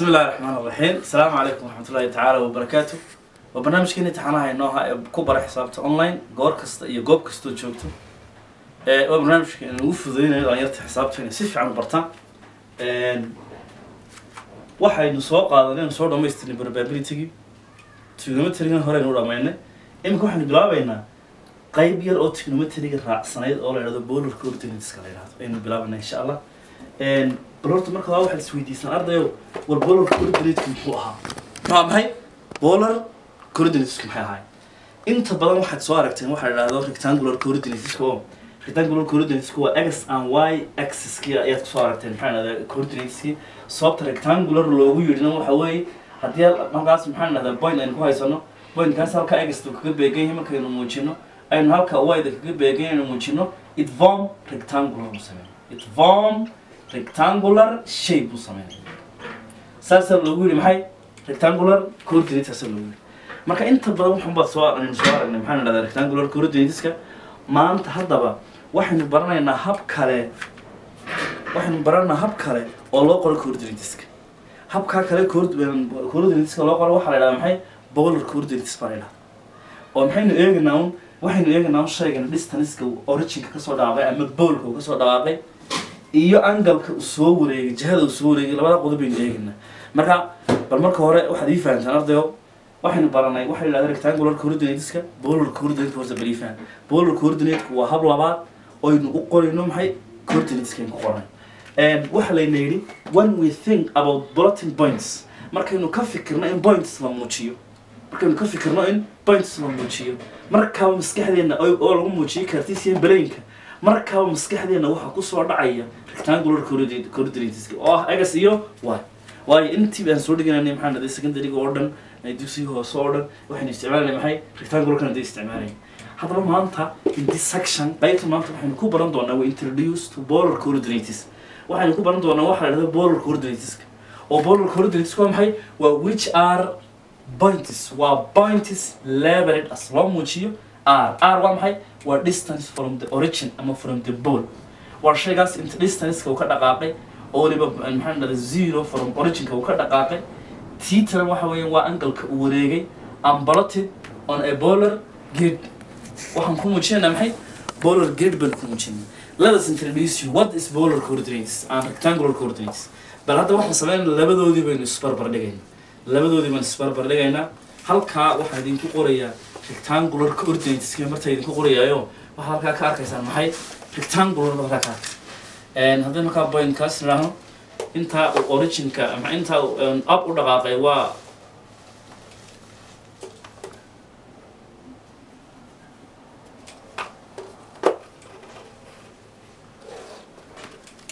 iraxiim asalaamu calaykum waraxmatullahi tacaala wabarakaatu waa barnaamijkeeni taxanaha inoo ahaa ee ku bara xisaabta online goor kasta iyo goob kastoo joogto. Ee waa barnaamijka inagu fududeynayo dhalinyarta xisaabta inay si fiican u bartaan. Waxaynu soo qaadanay soo dhamaystirnay probability-gii trigonometry-gan horeynu u dhamaynay iminka waxaynu bilaabaynaa qayb yar oo trigonometry-ga raacsanayd oo la yidhahdo bolar coordinateska la yidhahdo. Ayaynu bilaabanaa insha allah bal horta marka waa waxaad isweydiisaan ardayo war bolar coordinateku muxuu ahaa? Maxaa maxay? Bolar coordinatesku maxay ahaay inta badan waxaad soo aragteen waxaa la yidhahdo rectangular coordinateska oo rectangular coordinateska waa x and y axis-ki ayaad ku soo aragteen maxaa la yidhahdaa coordinateski sababta rectangular loogu yidhina waxa weeye haddii halkaas maxaa la yidhahdaa point aynu ku haysano pointkaas halka x-tu kaga beegan yahay markaynu muujino aynu halka y-da kaga beegan aynu muujino it form rectangular u sameeyo it form rectangular shape buu sameynaya saasaa loogu yidhi maxay? Rectangular coordinate saasaa loogu yidhi. Marka inta badan waxun baad soo soo aragnay maxaa la dhahdaa rectangular coordinateska maanta haddaba waxaynu baranaynaa hab kale waxaynu baranaynaa hab kale oo loo qoro coordinateska habkaa kale coordinateska loo qoro waxaa la dhahdaa maxay? Polar coordinates baa la dhahdaa oo maxaynu eegaynaa un waxaynu eegaynaa un shaygan distanceka originka ka soo dhawaaqay ama boolka uu ka soo dhawaaqay iyo angalka uu soo wareegay jihada uu soo wareegay labada qodob baynu eegaynaa. Marka bal marka hore waxaad ii fahamtaan ardayo waxaynu baranay waxaa yidhahda rectangular coordinateska polar coordinate horta bal ii faham waa hab labaad oynu u qorayno maxay? Coordinateskaynu ku qoranay waxa layna yidhi when we think about bulletin points markaynu ka fikirno in points la muujiyo. Markaynu ka fikirno in points la muujiyo. Markaaba maskaxdeena oo lagu muujiyay cartesian brainka markaaba maskaxdeena waxaa ku soo dhacaya rectangular coordinateska oo ah x iyo y. Waayo intii baan soo dhigananay maxaa dhahday secondaryga oo dhan dugsiga hoose oo dhan waxaynu isticmaalanay maxay rectangularkan hadday isticmaalayay. Haddaba maanta in this section qaybta maanta waxaynu ku baran doonaa we introduce to polar coordinates waxaynu ku baran doonaa waxaa la dhahda polar oo polar coordinateska waa maxay? Waa which are points waa points labeled as loo muujiyo r. R waa maxay? Waa distance from the origin ama from the ball. Waa shaygaas inta distanceka uu ka dhaqaaqay oo waliba maxaa dhahda zero from originka uu ka dhaqaaqay. Titana waxa weeyaan waa angalka uu wareegay. Ambalated on a polar grid. Waxaan ku muujinaynaa maxay? Polar grid baan ku muujinay let us introduce you. What is polar coordinates? And rectangular coordinates. Bal hadda waxaan sameynaa labadoodii baynu isbarbar dhigaynaa. Labadoodii baan isbarbar dhigaynaa. Halkaa waxaa idinku qorayaa rectangular coordinateska marta idinku qorayaayo. Waxaa halkaa ka arkaysaan maxay? Rectangular halkaa ka arkaysaan haddii markaa pointkaas nidhaahno intaa originka ama intaa up u dhaqaaqay waa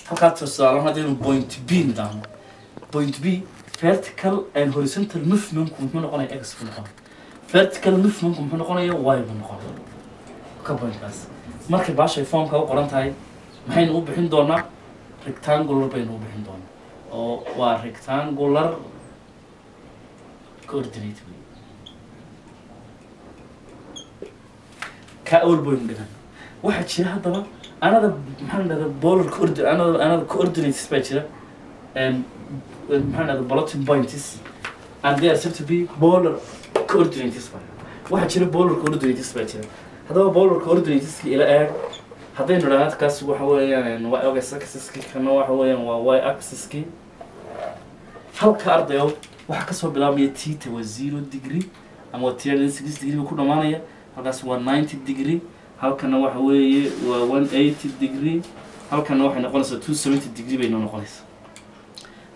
halkaa tusaale haddaynu point b nidhaahno point b vertical and horizontal movementku muxuu noqonaya x buu noqonaya vertical movementku muxuu noqonaya y buu noqonaya ka pointkaas markay baashay formka u qoran tahay maxaynu u bixin doonaa? Rectangular baynu u bixin doonaa. Oo waa rectangular coordinate. Ka awal baynu dhigan waxaa jira haddaba anada maxaa dhahda polar coordi anada anada coordinates baa jira. Maxaa dhahda bulletin points. And they are said to be polar coordinates baa waxaa jira polar coordinates baa jira haddaba polar coordinateska ila eeg haddaynu dhahaad kaas waxa weeyaan waa x axiski kana waxa weeyaan waa y axiski halka ardayo waxaa ka soo bilaabmaya tita waa zero degree ama three six degree buu ku dhamaanaya halkaas waa ninety degree. Halkana waxa weeye waa one eighty degree. Halkana waxay noqonaysaa two seventy degree bay noo noqonaysaa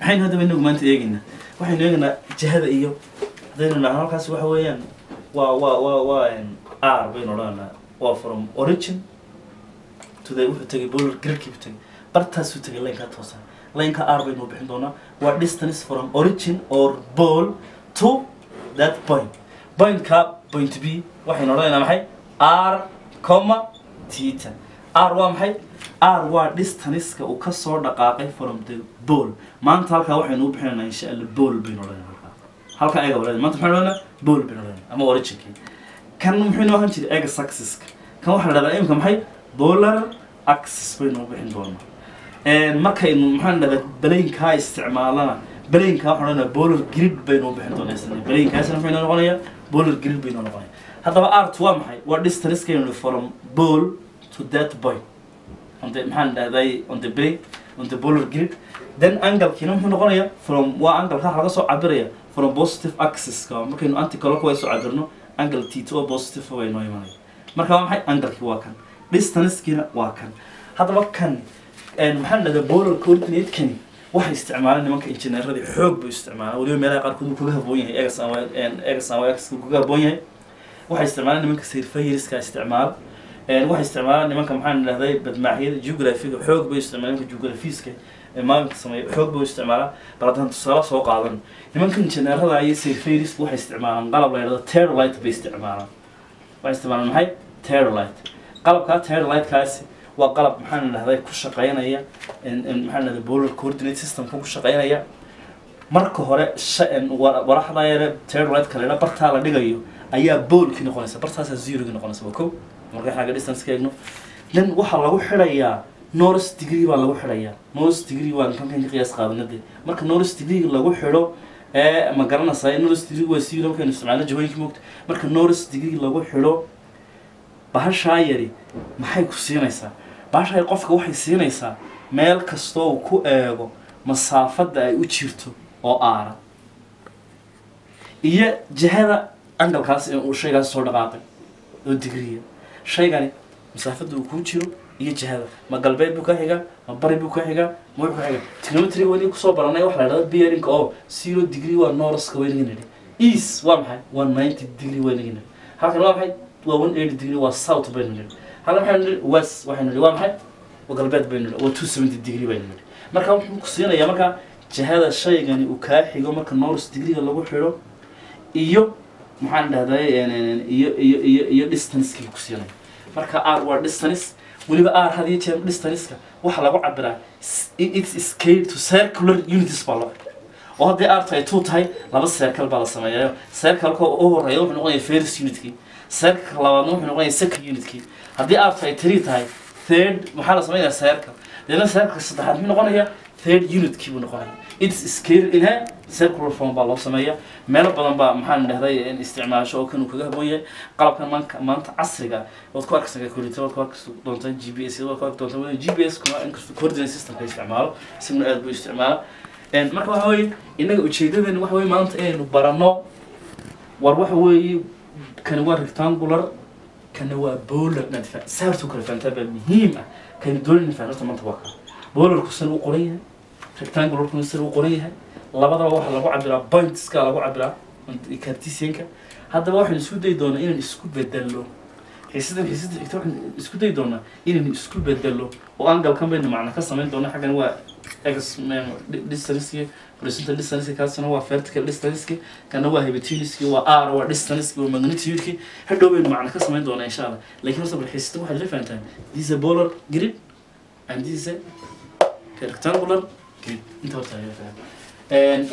maxaynu haddaba inagu maanta eegaynaa waxaynu eegaynaa jihada iyo haddaynu dhaha halkaas waxa weeyaan waa waa waa waa r baynu odhanaa waa from origin to wuxuu tagay bolar gridkii buu tagay. Bartaasuu tagay laynkaa toosan. Laynka r baynu bixin doonaa. Waa distance from origin or ball to that point. Pointka point b waxaynu odhanaynaa maxay? R comma tita r waa maxay? R waa distanceka uu ka soo dhaqaaqay from the ball maanta halkaa waxaynu u bixinaynaa insha allah ball baynu odhanaynaa halkaa eega odhanay maanta maxaynu odhanaa ball baynu odhanaa ama originkii kan muxuu inoo ahaan jiray ega saxiska kan waxaa la dhahdaa imika maxay? Polar axis baynu bixin doonaa. Markaynu maxaan dhahdaa balaynkaa isticmaalana. Balaynka waxaan odhanaa bolar grid baynu bixin doonaa isna. Balaynkaasina muxuu inoo noqonayaa bolar grid bay inoo noqonaya. Haddaba art waa maxay? Waa distancekaynu from ball to that point on the maxaan dhahday on the plane on the polar grid then angle-kiina muxuu noqonayaa from waa angle-ka waxa laga soo cabiraya from positive axis ka markaynu anti-clockwise soo cabirno angle theta oo positive way noo imanaya marka waa maxay angle-ki waa kan distance-kiina waa kan haddaba kan maxaan dhahdaa polar coordinate-kani waxay isticmaalaan nimanka injineeradii xoog bay isticmaalaan weliba meelaha qaarkood uu kaga haboon yahay egas egas kaga haboon yahay waxay isticmaalaan nimanka sirfayriska isticmaal waxay isticmaalaan nimanka maxaan dhahday badmaaxyada geographiga xoog bay isticmaalaan nimanka geographiska maalinka sameeya xoog bay isticmaalaa. Bal haddaan tusaale soo qaadan. Nimanka injineerada iyo sirfayriska waxay isticmaalaan. Qalab la yidhahdo terrorlight bay isticmaalaan. Waxay isticmaalaan maxay? Terrorlight qalabkaa terrorlight-kaasi waa qalab maxaan dhahday ku shaqeynaya maxaan dhahday polar coordinate systemka ku shaqeynaya marka hore waraxda yare terrorlight-ka la bartaa la dhigayo ayaa boolkii noqonaysa. Bartaasaa zerogii noqonaysa waa kow. Marka xagga distance ka eegno. Then waxaa lagu xidhayaa north degree baa lagu xidhayaa north degree waa halkan ka qiyaas qaadanade marka north degree lagu xidho ee ma garanaysaa north degree waa zero markaynu isticmaalno jawooyinka moogta marka north degree lagu xidho bahashaa yari maxay ku siinaysaa? Bahashaa qofka waxay siinaysaa meel kastoo uu ku eego masaafada ay u jirto oo aara. Iyo jihada angalkaas uu shaygaas soo dhaqaaqay oo digriya shaygani masaafada uu kuu jiro iyo jihada ma galbeed buu ka xigaa ma bari buu ka xigaa ma wuxuu ka xigaa trigonometry weli ku soo baranay waxa la dhahda bearing oo zero degree waa northka waynaga nidhi. East waa maxay? Waa ninety degree waynaga nidhi. Halkan waa maxay? Waa one eighty degree waa south baynu nidhi. Halkan waxaynu nidhi west waxaynu nidhi. Waa maxay? Waa galbeed baynu nidhi. Waa two seventy degree baynu nidhi. Marka wuxuu ku siinayaa marka jihada shaygani uu kaa xigo marka north degree lagu xidho iyo maxaan dhahday iyo iyo iyo iyo distancekii ku siinaya marka r waa distance weliba r had iyo jeer distanceka waxaa lagu cabiraa its scale to circular unities baa loo oo haddii r tahay two tahay laba circle baa la sameeyayo circleka u horreeya wuxuu noqonaya first unitkii circleka labaadna wuxuu noqonaya second unitkii haddii r tahay three tahay third maxaa la sameynaya circle? Deedna circleka saddexaad muxuu noqonaya third unitkii buu noqonaya its scale in form baa loo sameeya meelo badan baa maxaan dhahday isticmaasho oo kan uu kaga haboon yahay qalabkan maanka maanta casriga waad ku arkaysaa calculator waad ku arki doontaa g p s waad ku arki doontaa g p s kuna inkastoo coordinate systemka isticmaalo isaguna aad buu isticmaala. Marka waxa weeye innaga ujeedadeena waxa weye maanta inaynu baranno. War waxa weeye kani waa rectangular kani waa bowler inaad saartu kala fahantaa baa muhiim ah. Kani doonayna fahanarta maanta waa kaa bowlerku san u qoran yahay rectangularkuna san u qoran yahay. Labadaba waxaa lagu cabiraa pointska lagu cabiraa cartesianka haddaba waxaynu isku dayi doonaa inaan isku bedelo xiisada xiisada xigta waxaan isku dayi doonaa inaynu isku bedelo oo angalkan baynu macna ka samayn doona xaggan waa x distanceki horizontal distance kaasina waa vertical distance kana waa hypotenuse waa r waa distance waa magnitude hadhow baynu macna ka samayn doonaa insha allah. Laakiin horta bal xiisada waxaad la fahantaan this is a polar grid and this is a rectangular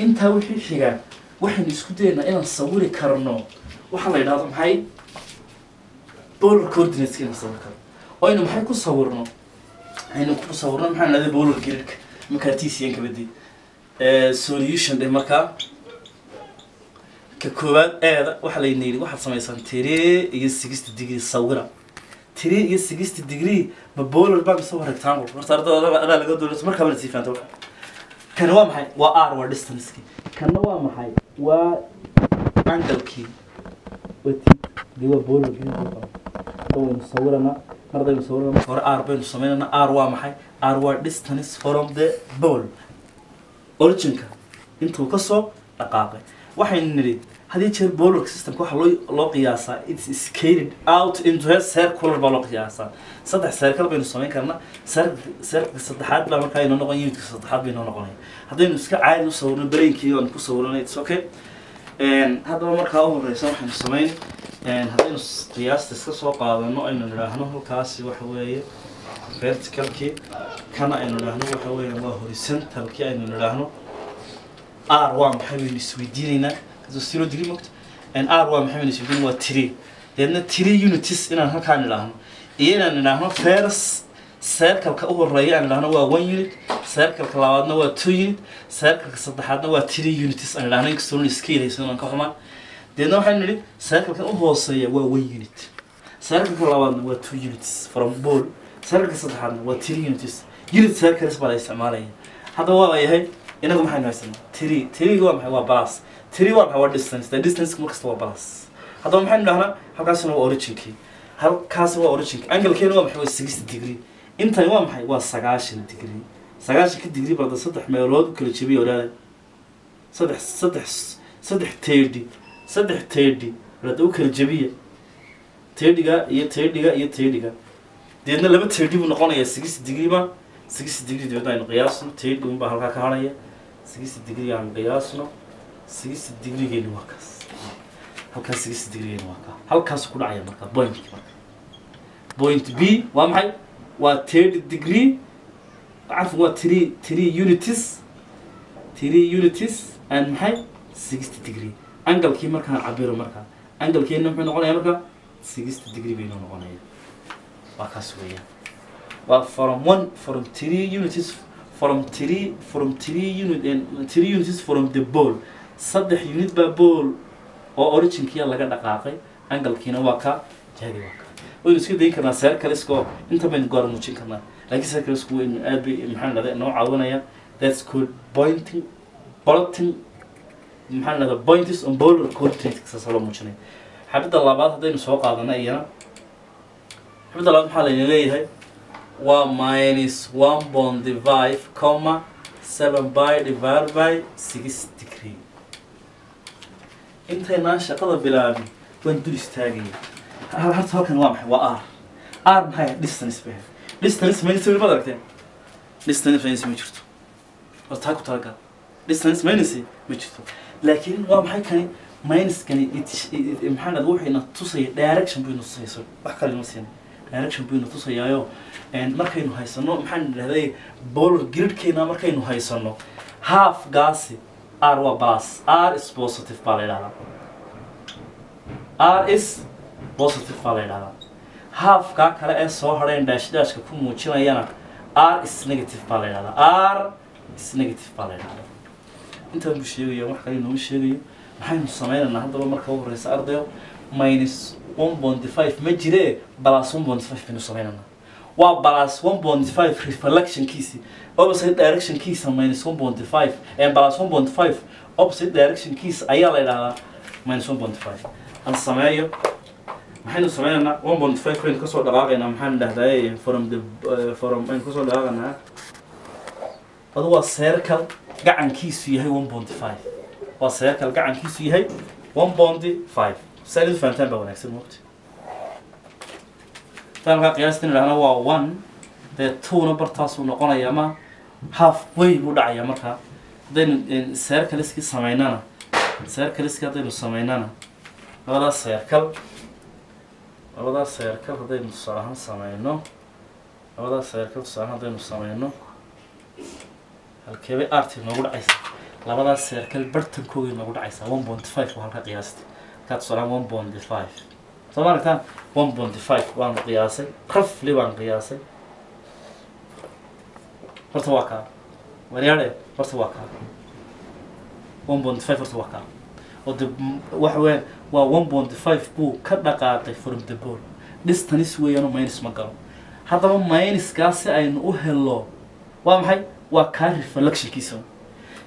intaa wixii xigaa waxaynu isku dayaynaa inaan sawiri karno. Waxaa la yidhahdo maxay? Polar coordinates inaan sawir karno oo aynu maxay ku sawirno? Aynu ku sawirno maxaa dhahday polar gridka ama cartesian kabadi solution dheh markaa ka koowaad eeda waxaa layna yidhi waxaad samaysaan three iyo sixty degree sawira. Three iyo sixty degree ma polar baa mise waa rectangle horta ardada adaa laga doonaysa markaa bana sii fahamta waxa kan waa maxay? Waa r waa distanceki kanna waa maxay? Waa angalkii wati waa boologii waynu sawirana mardaynu sawirana. Hore r baynu samaynana r waa maxay? R waa distance from the ball. Originka. Intuu ka soo dhaqaaqay waxaynu nidhi haddii jeer bowler systemka waxaa loo qiyaasaa its scaled out into circular baa loo qiyaasaa. Saddex circle baynu samayn karnaa circleka saddexaad baa markaa inoo noqon unitka saddexaad bay inoo noqonaya. Haddaynu iska caadi u brainkii aan ku sawirnay its okay. Haddaba markaa u horeysa waxaynu samayn. Haddaynu qiyaasta iska soo qaadano aynu nidhaahno halkaasi waxa weeye verticalkii. Kana aynu nidhaahno waxa weeye waa horizontalkii aynu nidhaahno r waa maxay baynu isweydiinaynaa zero degree mogta r waa maxay baynu isweydiin waa three. Deedna three unities inaan halkaa nidhaahno. Iyo inaan nidhaahno first circleka u horreeya aan idhahno waa one unit circleka labaadna waa two unit circleka saddexaadna waa three unities. Aan idhahno inkastoo iska yaraysan aan ka xumaan. Deedna waxaynu nidhi circlekan u hooseeya waa one unit. Circleka labaadna waa two units from ball circleka saddexaadna waa three unities. Unit circles baa la isticmaalaya. Hadda waa yahay inagu maxaynu haysanaa three. Threega waa maxay? Waa balas three waa maxay? Waa distance. Distance markasta waa balas haddaba maxaynu dhahnaa halkaasina waa originkii halkaasina waa originkii angalkeena waa maxay? Waa sixty degree. Intani waa maxay? Waa sagaashan degree. Sagaashanka degree balda saddex meelood kala jebiya odhaada saddex saddex saddex teedhi saddex teedhi balda u kala jebiya iyo teedhiga iyo teedhiga deedna laba teedhi buu noqonayaa sixty degree ma? Sixty degree deedna qiyaasno teedhi unbaa halkaa ka hadhaya sixty degree aan qiyaasno sixty degreegeeni waa kaas. Halkaas sixty degreegeeni waa kaa halkaas ku dhacaya marka pointkii marka. Point b waa maxay? Waa thirty degree. Cafan waa three three unities. Three unities and maxay? Sixty degree. Angalkii markaan cabiro marka. Angalkeena muxuu noqonaya marka sixty degree baynu noqonaya. Waa kaas weeyaan. Waa from one from three unities from three from three unit and three unities from the ball. Saddex unit baa ball oo originkiya laga dhaqaaqay angalkiina waa ka jahdi waa ka waynu iska dayin karnaa circleska oo inta baynu goora muujin karnaa. Laakiin circlesku waynu aad bay maxaa dhahda noo caawinaya. That's called pointing plotting maxaa dhahda points on polar coordinate saas loo muujinaya xabadda labaad haddaynu soo qaadana iyana. Xabadda labaad maxaa layna leeyahay waa minus one point five comma seven by divided by six degree intaynaan shaqada bilaabin waan dul istaagaya horta halkan waa maxay waa r. R maxay distance bay distance minus ma aragteen? Distance minus ma jirto. Horta ha ku talagal distance minus ma jirto. Laakiin waa maxay kani? Minus kani maxaa dhahda wuxuyna tusaya direction buyna tusayso wax kale ma siina direction tusayaayo. Markaynu haysano maxaan idhahday bolar gridkeena markaynu haysano. Half gaasi r waa plus r is positive baa la yidhahdaa. R is positive baa la yidhahdaa. Halfkaa kale ee soo hadheen dash dashka ku muujinayana r is negative baa la yidhahdaa. R is negative baa la yidhahdaa. Intaan buu sheegaya wax kale inoogu sheegayo. Maxaynu sameynaynaa haddaba marka u horeysa ardayo minus one point five ma jire plus one point five baynu sameynaynaa waa plus one point five reflectionkiisi. Opposite directionkiisa minus one point five plus one point five opposite directionkiisa ayaa la yidhahdaa minus one point five. Aan sameeyo maxaynu sameynaynaa one point five baynu ka soo dhaqaaqaynaa maxaan dhahdaa from the from aynu ka soo dhaqaaqaynaa adu waa circle gacankiisu yahay one point five. Waa circle gacankiisu yahay one point five saa idu fahantaan baa wanaagsan moogta fahamkaa qiyaastin idhahna waa one dee twona bartaasuu noqonaya ama half way buu dhacaya markaa haddaynu circleskii sameynana circleskii haddaynu sameynana labadaas circle labadaas circle. haddaynu tusaale ahaan sameyno labadaas circle tusaale ahaan haddaynu sameyno halkeebay arti noogu dhacaysa labadaas circle bartankoogay noogu dhacaysa one point five waa halka qiyaasti one point five. Soo ma aragtaan one point five waan qiyaasay roughly waan qiyaasay horta waa kaa waryaadhe horta waa kaa one point five horta waa kaa oo de waxa weeyaan waa one point five buu ka dhaqaaqay from the ball distance weeyaano minus ma galo haddaba minuskaas si aynu u helo waa maxay waa kaa reflectionkiisa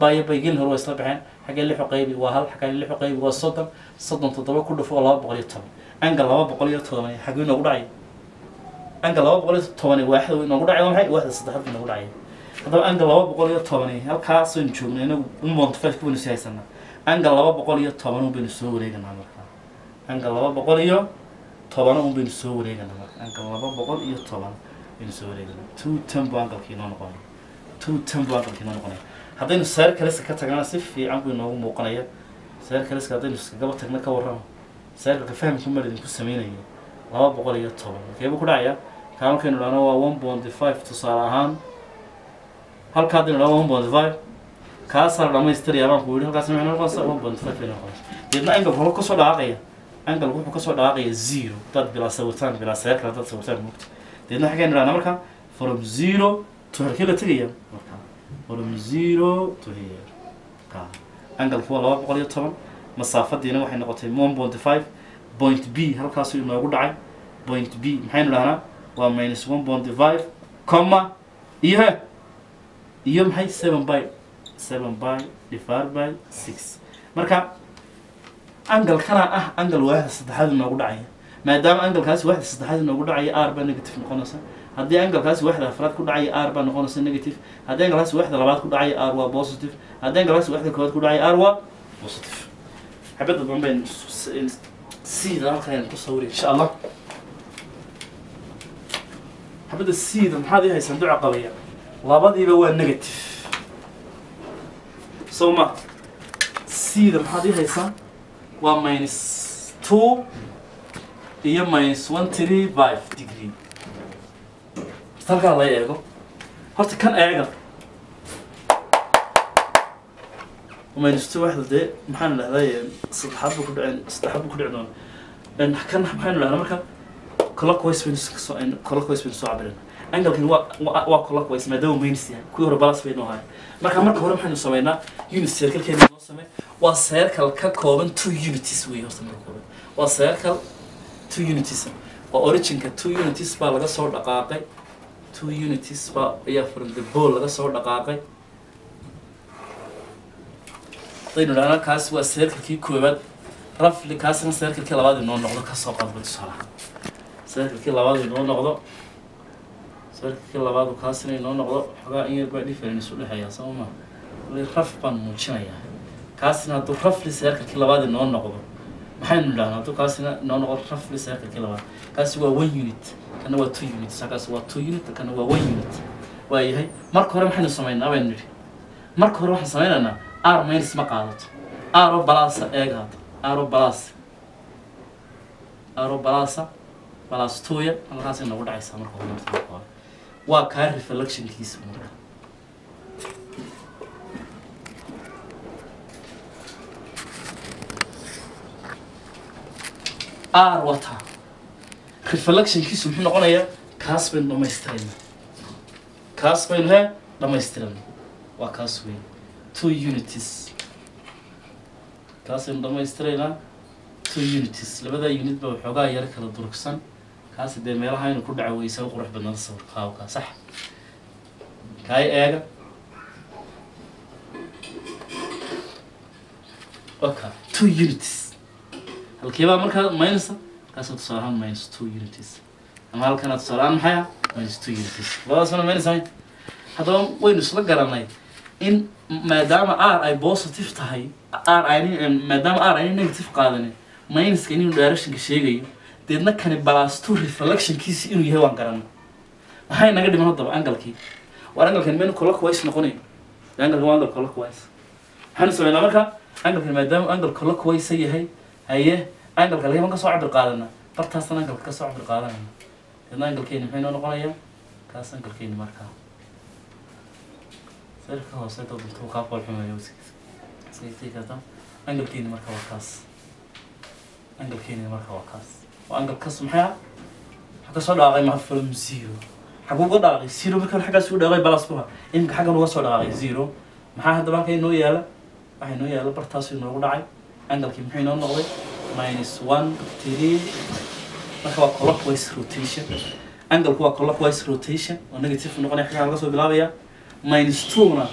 by iyo by gelin hore waa isla baxeen. Xaggee lixu qaybi waa hal. Xaggee lixu qaybi waa soddon. Soddon toddoba ku dhufo oo laba boqol iyo toban. Angal laba boqol iyo toban xaguu inoogu dhacay? Angal laba boqol iyo toban waaxda inoogu dhacay waa maxay? Waaxda saddexaad inoogu dhacay. Haddaba angal laba boqol iyo toban halkaasaynu joognay inagu umont five baynu sii haysanaa angal laba boqol iyo toban un baynu soo wareeganaa marka. Angal laba boqol iyo toban un baynu soo wareeganaa marka. Angal laba boqol iyo toban aynu soo wareegana two ten buu angalkii inoo two ten buu angalkii inoo noqonaya haddaynu seer kaleska ka tagnana si fiican buu inoogu muuqanaya. Seer kaleska haddaynu iskagaba tagna ka warrama seerkalka fahamka mar idinku sameynaya laba boqol iyo toban. Halkeebuu ku dhacaya kaa dhahno waa one point five tusaale ahaan. Halka haddaynu dhahno one point five kaasaa la dhamaystiraya baan ku halkaas maxay noqonaysaa one point five bay noqonaysa deedna angalku wuxuu ka soo dhawaaqaya angalku wuxuu ka soo dhawaaqaya zero. Dad bilaa sawitaan bilaa seerkala dad sawitaan moogta deedna xaggaynu dhahnaa marka from zero to halkee la tegaya marka angalku waa laba boqol iyo toban. Masaafadiina waxay noqotay one point five. Point b halkaasuu inoogu dhacay. Point b maxaynu dhahnaa waa minus one point five comma iyo iyo maxay? Seven by seven by divided by six. Marka angalkana ah angal waaxda saddexaad inoogu dhacaya maadaama angalkaasi waaxda saddexaad inoogu dhacaya r baa negative noqonaysa. Haddii angalkaasi waaxda afraad ku dhacaya r baa noqonaysa negative. Haddii angalkaasi waaxda labaad ku dhacaya r waa positive. Haddii angalkaasi waaxda koowaad ku dhacaya r waa positive. Xabadda dambe siida halkan ku sawiri insha allah. Xabadda siida maxaad ii haysaan qabaya? Labadiiba waa negative. So ma siida maxaad ii haysaan? Waa minus two iyo minus one three five degree. Halkaa la eego horta kan eega. Minus two waxda dee maxaan dhahday saddexaad buu ku dhicin saddexaad buu ku dhici doona kan maxaynu dhahnaa marka clockwise baynu soo clockwise baynu soo cabirina angalkan waa waa clockwise maadaama minus yahay. Kuwii hore balas baynu ahay marka marka hore maxaynu sameynaa unit circlekeena noo samee waa circle ka kooban two unities wey horta marka hore waa circle two unities. Waa originka two unities baa laga soo dhaqaaqay. Two unities baa ayaa from the ball laga soo dhaqaaqay. Hadaynu dhahnaa kaas waa circlekii koowaad. Rafli kaasna circlekii labaad inoo noqdo ka soo qadba tusaalaha circlekii labaad inoo noqdo circlekii labaad kaasina inoo noqdo xogaa in yar baa difference u dhexeeya soo ma. Raf baan muujinayaa. Kaasina hadduu rafli circlekii labaad inoo noqdo maxaynu dhahnaa hadduu kaasina inoo noqdo rafli circlekii labaad. Kaasi waa one unit kana waa two units kaasi waa two unit kana waa one unit. Waa yahay marka hore maxaynu samaynaa baynu nidhi marka hore waxaan sameynaynaa r minus ma qaadato. Aro balasa eega hadda aro balas aro balasa balas tuya halkaas inagu dhacaysaa marka hore. Waa kaa reflectionkiisa marka r wata. Reflectionkiisu muxuu noqonayaa kaas baynu dhamaystirayna kaas baynu he dhamaystirayna waa kaas weyn. Two unities. Kaasaynu dhamaystiraynaa two unities. Labada unit ba waxoogaa yaro kala durugsan. Kaasi dee meelaha aynu ku dhaca weysa u qurux badnada sawir qaabka. Sax. Kaay eega. Oka. Two unities halkeebaa markaa minusa kaasoo tusaale ahaan minus two unities ama halkana tusaale ahaan maxay ah? Minus two unities labadaasna minus ahayn haddaba waynu isla garanay in maadaama r ay positive tahay r ayni maadaama r ayni negative qaadanin minuska inuu directionka sheegayo deedna kani balas two reflectionkiisi inuu yahay waan garanay maxay naga dhiman haddaba angalkii war angalkan maynu clockwise noqonayo angalkan waa angal clockwise. Maxaynu sameynaa marka angalkan maadaama angal clockwise yahay haye angalka laga ka soo cabir qaadana bartaasna angalka ka soo cabir qaadanayna deedna angalkeeni maxay noo noqonayaa kaas angalkeeni markaa sirka hoose dad intuu kaa qolxumayo iskaytii karta. Angalkeeni marka waa kaas angalkeeni marka waa kaas waa angal kas maxay ah. Waxaa ka soo dhaaqay ma from zero. Xaguu dhaaqay zero marka xaggaas ugu dhaaqay balas buha iminka xaggan soo dhaaqay zero. Maxaa haddaba halka inoo yaalla? Waxaa inoo yaalla bartaas inoogu dhacay. Angalkii muxuu inoo noqday minus one three. Marka waa clockwise rotation. Angalku waa clockwise rotation. Oo negative noqonaya xaggaa laga soo bilaabaya. Minus two-na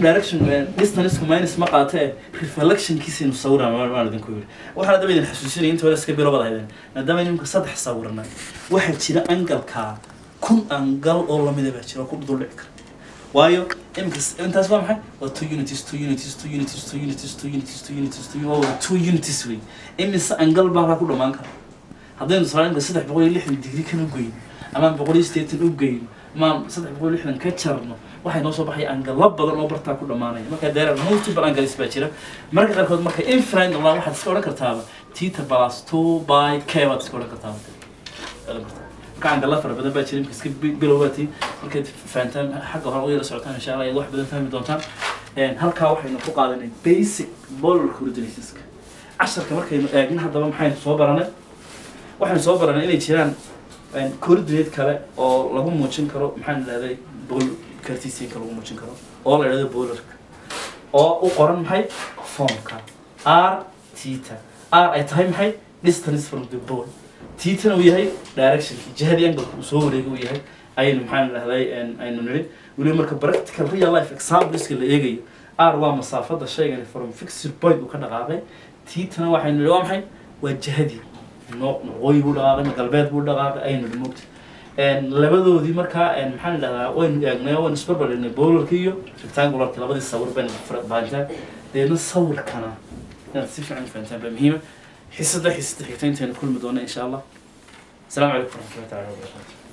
direction distanceka minus ma qaatee reflectionkiisa inu sawira waan idinku yidhi waxaan adaba idin xasuusinaya inta hore iska bilowbad ahaydeen maadaama idinka saddex sawirnay waxaa jira angalkaa kun angal oo lamida baa jira oo ku dul dhici kara waayo intaas waa maxay two two two two two two two waa two unities imise angal baa halkaa ku dhamaan kara haddaynu saddex boqol iyo lixdan digri kana goyn amaan boqol iyo sideetan u geyno amaan saddex boqol iyo lixdan ka jarno waxay noo soo baxaya angalo badan oo bartaa ku dhamaanaya marka there are multiple angles baa jira. Marka qaarkood marka infinite waxaad iska odhan kartaaba. Tita plus two by k iska odhan kartaaba marka angala fara badan baa jira imka iska bi- bilowbaatii markaad fahantaan xagga hore u yara socotaan insha allah ayaad wax badan fahmi doontaan. Halkaa waxaynu ku qaadanay basic polar coordinateska casharka markaynu eegin haddaba maxaynu soo baranay. Waxaynu soo baranay inay jiraan coordinate kale oo lagu muujin karo maxaan idhahday bol cartesianka lagu muujin karo oo la idhahdo bolarka oo u qoran maxay? Formka r tita r ay tahay maxay? Distance from the ball titana uu yahay directionki jihadii angalka uu soo wareega uu yahay. Ayaynu maxaan idhahday aynu nidhi weliba marka practical real life exampleska la eegayo r waa masaafada shaygani from fixed point uu ka dhaqaaqay. Titana waxaynu nidhi waa maxay? Waa jihadii no waqooyi buu dhaqaaqay ma galbeed buu dhaqaaqay ayaynu nidhi mogta Een, labadoodii markaa maxaan idhahdaa waynu eegnay waynu isbarbarinay bowlarka iyo rectangularka labadii sawir baynu fahantaan deedna sawirkana inaad si fiican u fahantaan baa muhiima xisada xisada xigta intaynu kulmi doona insha allah asalaamu calaykum waraxmatullahi taala wabarakaatu